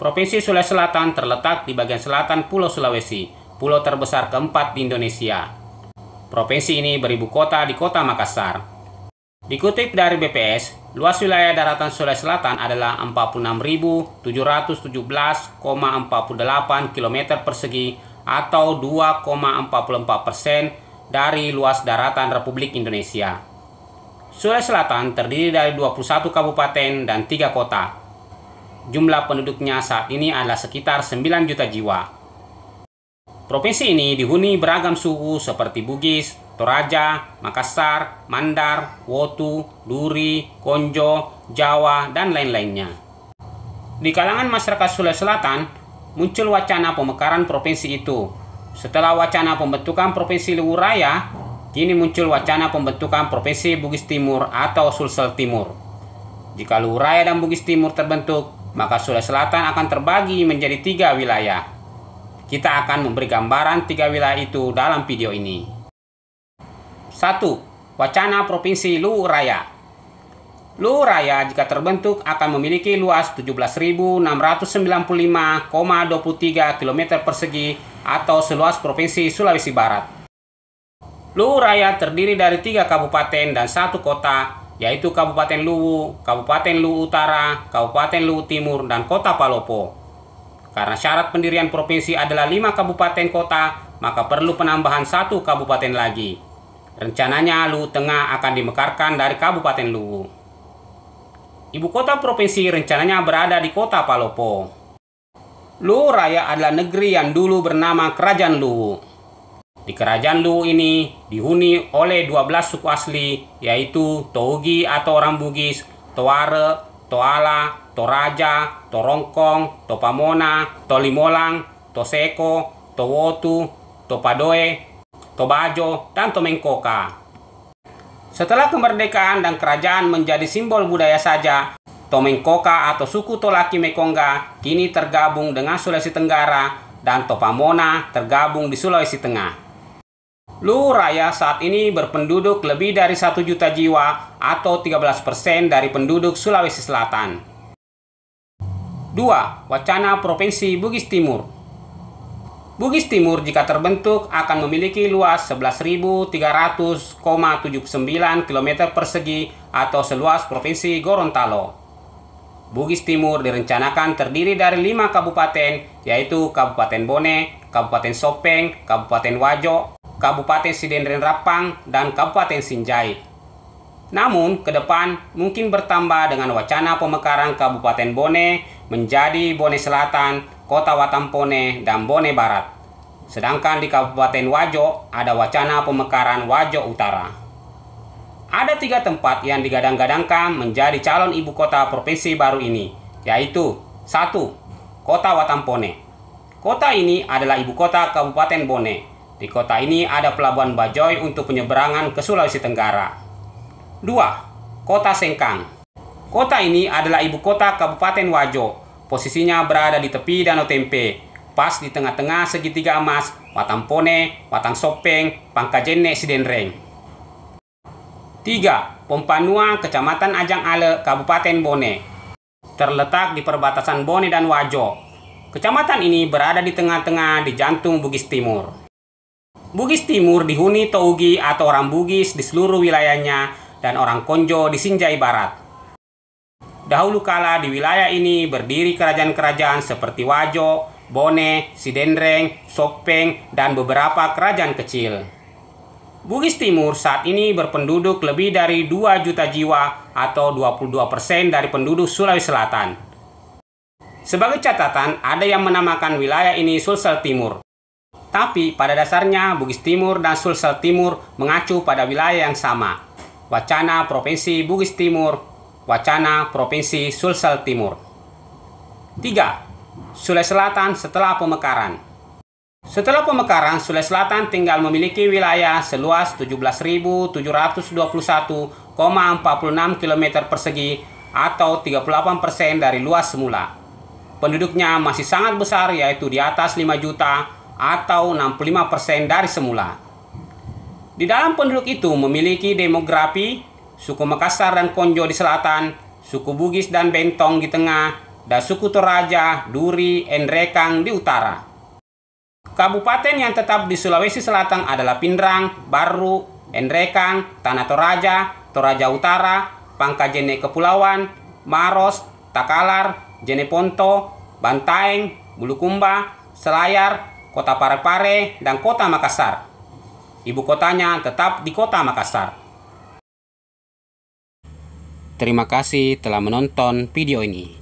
Provinsi Sulawesi Selatan terletak di bagian selatan Pulau Sulawesi, pulau terbesar keempat di Indonesia. Provinsi ini beribu kota di kota Makassar. Dikutip dari BPS, luas wilayah daratan Sulawesi Selatan adalah 46.717,48 km persegi atau 2,44 persen dari luas daratan Republik Indonesia. Sulawesi Selatan terdiri dari 21 kabupaten dan 3 kota, Jumlah penduduknya saat ini adalah sekitar 9 juta jiwa. Provinsi ini dihuni beragam suku seperti Bugis, Toraja, Makassar, Mandar, Wotu, Duri, Konjo, Jawa, dan lain-lainnya. Di kalangan masyarakat Sulawesi Selatan, muncul wacana pemekaran provinsi itu. Setelah wacana pembentukan Provinsi Luwu Raya, kini muncul wacana pembentukan Provinsi Bugis Timur atau Sulsel Timur. Jika Luwu Raya dan Bugis Timur terbentuk, maka Sulawesi Selatan akan terbagi menjadi tiga wilayah. Kita akan memberi gambaran tiga wilayah itu dalam video ini. 1. Wacana Provinsi Luwu Raya Luwu Raya jika terbentuk akan memiliki luas 17.695,23 km persegi atau seluas Provinsi Sulawesi Barat. Luwu Raya terdiri dari tiga kabupaten dan satu kota yaitu Kabupaten Luwu, Kabupaten Luwu Utara, Kabupaten Luwu Timur, dan Kota Palopo. Karena syarat pendirian provinsi adalah lima kabupaten kota, maka perlu penambahan satu kabupaten lagi. Rencananya Luwu Tengah akan dimekarkan dari Kabupaten Luwu. Ibu kota provinsi rencananya berada di Kota Palopo. Luwu Raya adalah negeri yang dulu bernama Kerajaan Luwu. Di kerajaan Luwu ini dihuni oleh 12 suku asli yaitu Tougi atau orang Bugis, Toare, Toala, Toraja, Torongkong, Topamona, Tolimolang, Toseko, Towotu, Topadoe, Tobajo, dan Tomengkoka. Setelah kemerdekaan dan kerajaan menjadi simbol budaya saja, Tomengkoka atau suku Tolaki Mekongga kini tergabung dengan Sulawesi Tenggara dan Topamona tergabung di Sulawesi Tengah. Luwu Raya saat ini berpenduduk lebih dari 1 juta jiwa atau 13% dari penduduk Sulawesi Selatan. 2. Wacana Provinsi Bugis Timur Bugis Timur jika terbentuk akan memiliki luas 11.300,79 km persegi atau seluas Provinsi Gorontalo. Bugis Timur direncanakan terdiri dari lima kabupaten, yaitu Kabupaten Bone, Kabupaten Sopeng, Kabupaten Wajo, Kabupaten Sidendren Rapang, dan Kabupaten Sinjai. Namun, ke depan mungkin bertambah dengan wacana pemekaran Kabupaten Bone menjadi Bone Selatan, Kota Watampone, dan Bone Barat. Sedangkan di Kabupaten Wajo ada wacana pemekaran Wajo Utara. Ada tiga tempat yang digadang-gadangkan menjadi calon ibu kota provinsi baru ini, yaitu satu, Kota Watampone. Kota ini adalah ibu kota Kabupaten Bone, di kota ini ada pelabuhan Bajoy untuk penyeberangan ke Sulawesi Tenggara. 2. Kota Sengkang. Kota ini adalah ibu kota Kabupaten Wajo. Posisinya berada di tepi Danau Tempe, pas di tengah-tengah segitiga emas Watampone, Watang Sopeng, Pangkajene, Sidenreng. 3. Pompanua, Kecamatan Ajang Ale, Kabupaten Bone. Terletak di perbatasan Bone dan Wajo. Kecamatan ini berada di tengah-tengah di jantung Bugis Timur. Bugis Timur dihuni Tougi atau orang Bugis di seluruh wilayahnya dan orang Konjo di Sinjai Barat. Dahulu kala di wilayah ini berdiri kerajaan-kerajaan seperti Wajo, Bone, Sidendreng, Sopeng, dan beberapa kerajaan kecil. Bugis Timur saat ini berpenduduk lebih dari 2 juta jiwa atau 22% dari penduduk Sulawesi Selatan. Sebagai catatan, ada yang menamakan wilayah ini Sulsel Timur. Tapi pada dasarnya Bugis Timur dan Sulsel Timur mengacu pada wilayah yang sama. Wacana Provinsi Bugis Timur, Wacana Provinsi Sulsel Timur. 3. Sulawesi Selatan setelah pemekaran. Setelah pemekaran, Sulawesi Selatan tinggal memiliki wilayah seluas 17.721,46 km persegi atau 38% dari luas semula. Penduduknya masih sangat besar yaitu di atas 5 juta atau 65% dari semula. Di dalam penduduk itu memiliki demografi suku Makassar dan Konjo di selatan, suku Bugis dan Bentong di tengah, dan suku Toraja, Duri, Enrekang di utara. Kabupaten yang tetap di Sulawesi Selatan adalah Pindrang, Baru, Enrekang, Tanah Toraja, Toraja Utara, Pangkajene Kepulauan, Maros, Takalar, Jeneponto, Bantaeng, Bulukumba, Selayar, Kota Parepare, dan Kota Makassar. Ibu kotanya tetap di Kota Makassar. Terima kasih telah menonton video ini.